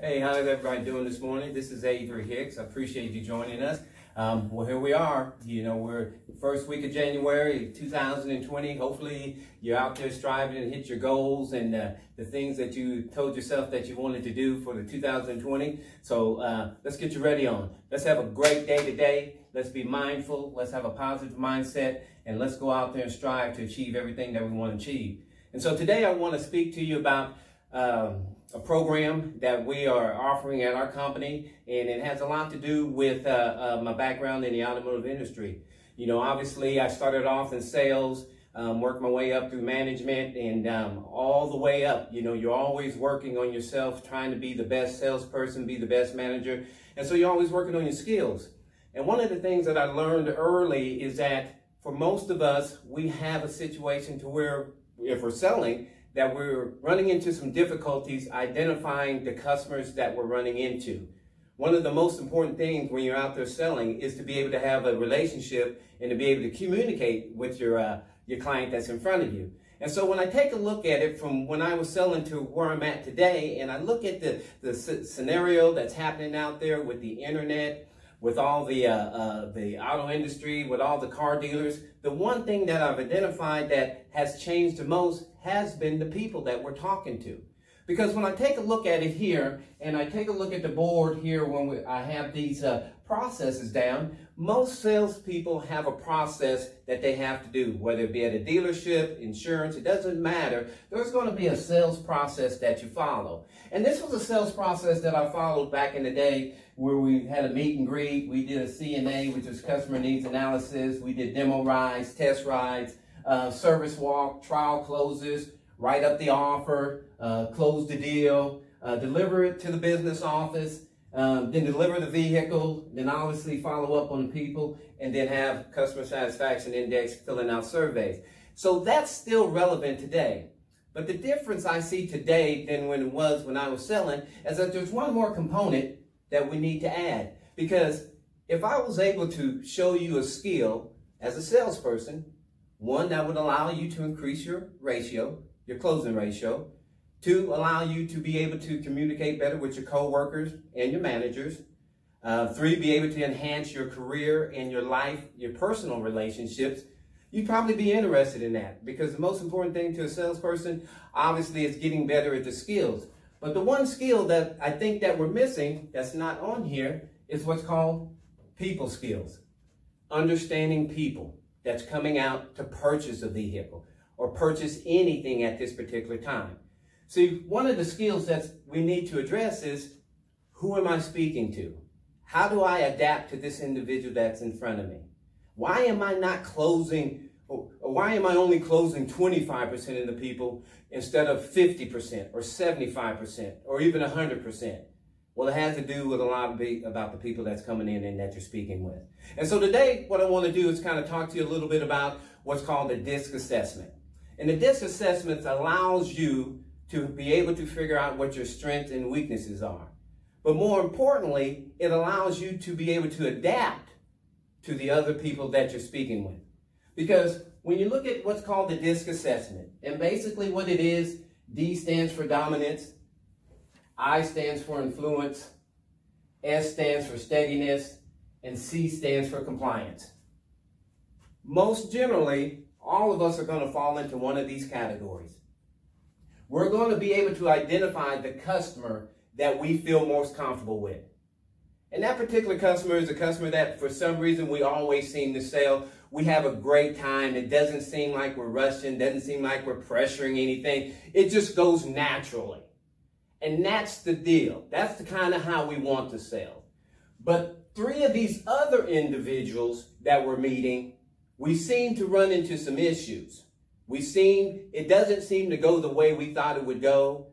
Hey, how's everybody doing this morning? This is Avery Hicks. I appreciate you joining us. Um, well, here we are. You know, we're first week of January 2020. Hopefully, you're out there striving to hit your goals and uh, the things that you told yourself that you wanted to do for the 2020. So uh, let's get you ready on. Let's have a great day today. Let's be mindful. Let's have a positive mindset, and let's go out there and strive to achieve everything that we want to achieve. And so today, I want to speak to you about. Um, a program that we are offering at our company, and it has a lot to do with uh, uh, my background in the automotive industry. You know, obviously, I started off in sales, um, worked my way up through management, and um, all the way up. You know, you're always working on yourself, trying to be the best salesperson, be the best manager, and so you're always working on your skills. And one of the things that I learned early is that for most of us, we have a situation to where if we're selling, that we're running into some difficulties identifying the customers that we're running into. One of the most important things when you're out there selling is to be able to have a relationship and to be able to communicate with your, uh, your client that's in front of you. And so when I take a look at it from when I was selling to where I'm at today, and I look at the, the scenario that's happening out there with the internet, with all the, uh, uh, the auto industry, with all the car dealers, the one thing that I've identified that has changed the most has been the people that we're talking to. Because when I take a look at it here, and I take a look at the board here when we, I have these uh, processes down, most salespeople have a process that they have to do, whether it be at a dealership, insurance, it doesn't matter. There's going to be a sales process that you follow. And this was a sales process that I followed back in the day where we had a meet and greet. We did a CNA, which is customer needs analysis. We did demo rides, test rides, uh, service walk, trial closes, write up the offer, uh, close the deal, uh, deliver it to the business office, um, then deliver the vehicle, then obviously follow up on people, and then have customer satisfaction index filling out surveys. So that's still relevant today. But the difference I see today than when it was when I was selling is that there's one more component that we need to add. Because if I was able to show you a skill as a salesperson one, that would allow you to increase your ratio, your closing ratio. Two, allow you to be able to communicate better with your coworkers and your managers. Uh, three, be able to enhance your career and your life, your personal relationships. You'd probably be interested in that because the most important thing to a salesperson, obviously, is getting better at the skills. But the one skill that I think that we're missing that's not on here is what's called people skills. Understanding people that's coming out to purchase a vehicle or purchase anything at this particular time. See, one of the skills that we need to address is who am I speaking to? How do I adapt to this individual that's in front of me? Why am I not closing, why am I only closing 25% of the people instead of 50% or 75% or even 100%? Well, it has to do with a lot of about the people that's coming in and that you're speaking with. And so today, what I want to do is kind of talk to you a little bit about what's called the DISC assessment. And the DISC assessment allows you to be able to figure out what your strengths and weaknesses are. But more importantly, it allows you to be able to adapt to the other people that you're speaking with. Because when you look at what's called the DISC assessment, and basically what it is, D stands for dominance, I stands for influence, S stands for steadiness, and C stands for compliance. Most generally, all of us are going to fall into one of these categories. We're going to be able to identify the customer that we feel most comfortable with. And that particular customer is a customer that for some reason we always seem to sell. We have a great time. It doesn't seem like we're rushing, doesn't seem like we're pressuring anything. It just goes naturally. And that's the deal. That's the kind of how we want to sell. But three of these other individuals that we're meeting, we seem to run into some issues. We seem, it doesn't seem to go the way we thought it would go.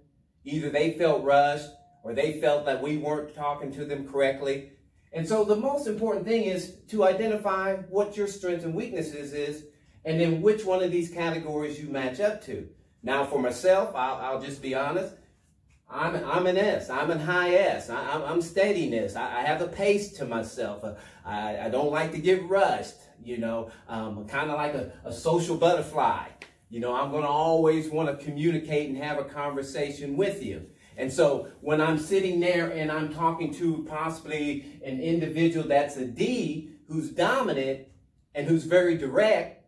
Either they felt rushed or they felt that we weren't talking to them correctly. And so the most important thing is to identify what your strengths and weaknesses is and then which one of these categories you match up to. Now for myself, I'll, I'll just be honest. I'm, I'm an S. I'm an high S. I, I'm, I'm steadiness. I, I have a pace to myself. Uh, I, I don't like to get rushed. You know, um, kind of like a, a social butterfly. You know, I'm going to always want to communicate and have a conversation with you. And so when I'm sitting there and I'm talking to possibly an individual that's a D who's dominant and who's very direct,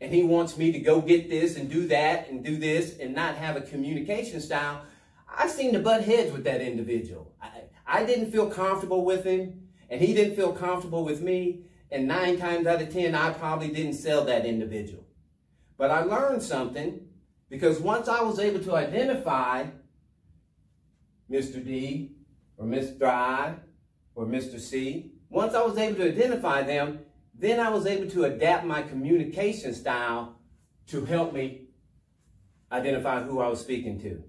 and he wants me to go get this and do that and do this and not have a communication style, I seem to butt heads with that individual. I, I didn't feel comfortable with him, and he didn't feel comfortable with me. And nine times out of 10, I probably didn't sell that individual. But I learned something because once I was able to identify Mr. D or Mr. I or Mr. C, once I was able to identify them, then I was able to adapt my communication style to help me identify who I was speaking to.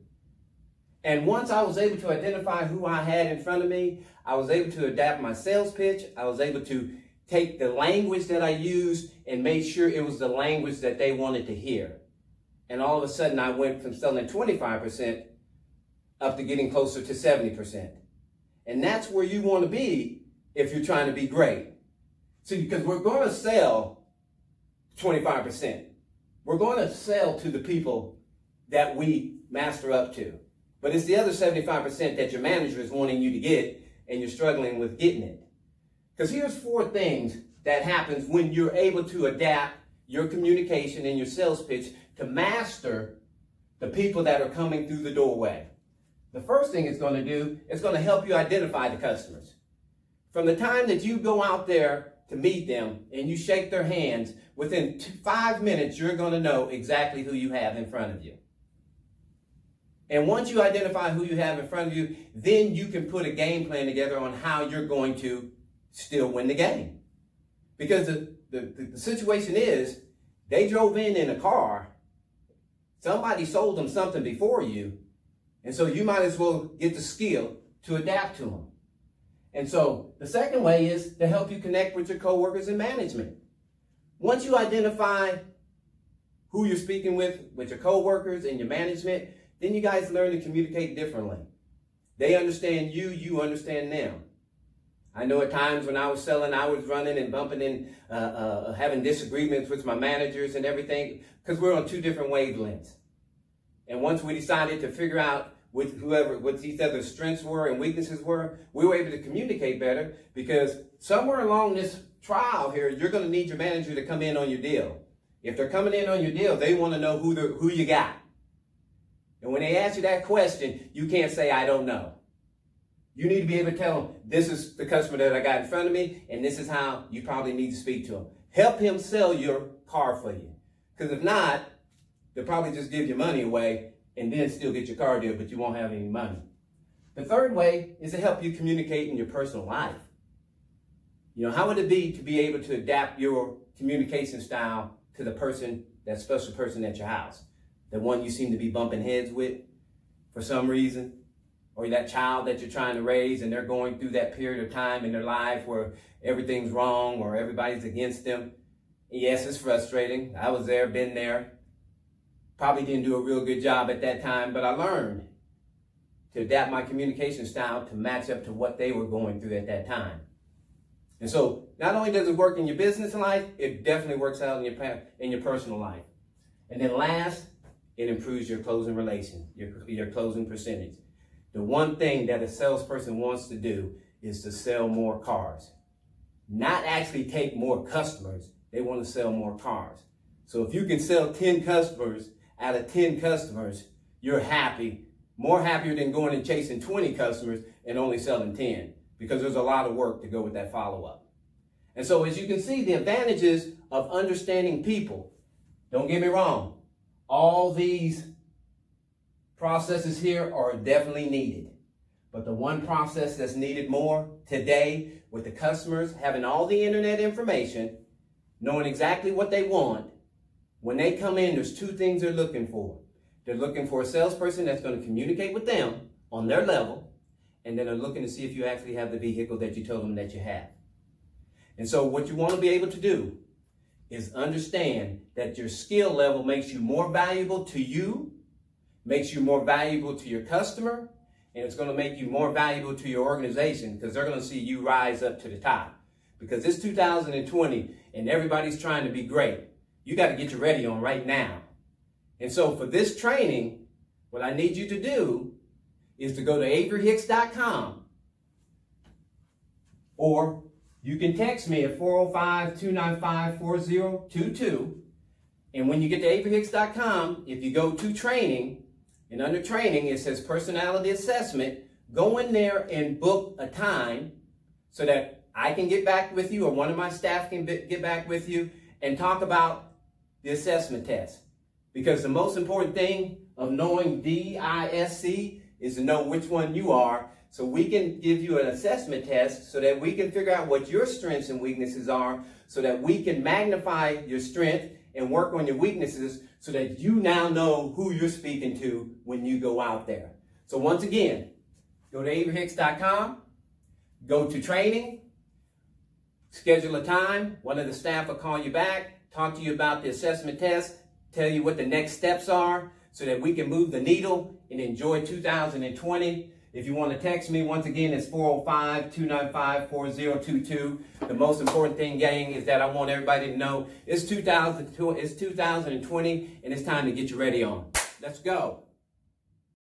And once I was able to identify who I had in front of me, I was able to adapt my sales pitch. I was able to take the language that I used and made sure it was the language that they wanted to hear. And all of a sudden, I went from selling 25% up to getting closer to 70%. And that's where you want to be if you're trying to be great. See, because we're going to sell 25%. We're going to sell to the people that we master up to. But it's the other 75% that your manager is wanting you to get and you're struggling with getting it. Because here's four things that happens when you're able to adapt your communication and your sales pitch to master the people that are coming through the doorway. The first thing it's going to do is going to help you identify the customers. From the time that you go out there to meet them and you shake their hands, within five minutes, you're going to know exactly who you have in front of you. And once you identify who you have in front of you, then you can put a game plan together on how you're going to still win the game. Because the, the, the situation is, they drove in in a car, somebody sold them something before you, and so you might as well get the skill to adapt to them. And so the second way is to help you connect with your coworkers and management. Once you identify who you're speaking with, with your coworkers and your management, then you guys learn to communicate differently. They understand you, you understand them. I know at times when I was selling, I was running and bumping and uh, uh, having disagreements with my managers and everything because we're on two different wavelengths. And once we decided to figure out with whoever, what each other's strengths were and weaknesses were, we were able to communicate better because somewhere along this trial here, you're going to need your manager to come in on your deal. If they're coming in on your deal, they want to know who, who you got. And when they ask you that question, you can't say, I don't know. You need to be able to tell them, this is the customer that I got in front of me, and this is how you probably need to speak to him. Help him sell your car for you. Because if not, they'll probably just give your money away and then still get your car deal, but you won't have any money. The third way is to help you communicate in your personal life. You know, how would it be to be able to adapt your communication style to the person, that special person at your house? the one you seem to be bumping heads with for some reason, or that child that you're trying to raise and they're going through that period of time in their life where everything's wrong or everybody's against them. Yes, it's frustrating. I was there, been there. Probably didn't do a real good job at that time, but I learned to adapt my communication style to match up to what they were going through at that time. And so not only does it work in your business life, it definitely works out in your, in your personal life. And then last, it improves your closing relation, your, your closing percentage. The one thing that a salesperson wants to do is to sell more cars. Not actually take more customers. They want to sell more cars. So if you can sell 10 customers out of 10 customers, you're happy, more happier than going and chasing 20 customers and only selling 10 because there's a lot of work to go with that follow-up. And so as you can see, the advantages of understanding people, don't get me wrong, all these processes here are definitely needed. But the one process that's needed more today with the customers having all the internet information, knowing exactly what they want, when they come in, there's two things they're looking for. They're looking for a salesperson that's going to communicate with them on their level, and then they're looking to see if you actually have the vehicle that you told them that you have. And so what you want to be able to do is understand that your skill level makes you more valuable to you, makes you more valuable to your customer, and it's going to make you more valuable to your organization because they're going to see you rise up to the top. Because it's 2020 and everybody's trying to be great. You got to get you ready on right now. And so for this training, what I need you to do is to go to averyhicks.com or you can text me at 405-295-4022. And when you get to averyhicks.com, if you go to training, and under training, it says personality assessment, go in there and book a time so that I can get back with you or one of my staff can get back with you and talk about the assessment test. Because the most important thing of knowing DISC is to know which one you are so we can give you an assessment test so that we can figure out what your strengths and weaknesses are so that we can magnify your strength and work on your weaknesses so that you now know who you're speaking to when you go out there. So once again, go to averyhicks.com, go to training, schedule a time. One of the staff will call you back, talk to you about the assessment test, tell you what the next steps are so that we can move the needle and enjoy 2020. If you want to text me, once again, it's 405-295-4022. The most important thing, gang, is that I want everybody to know it's, 2000, it's 2020 and it's time to get you ready on. Let's go.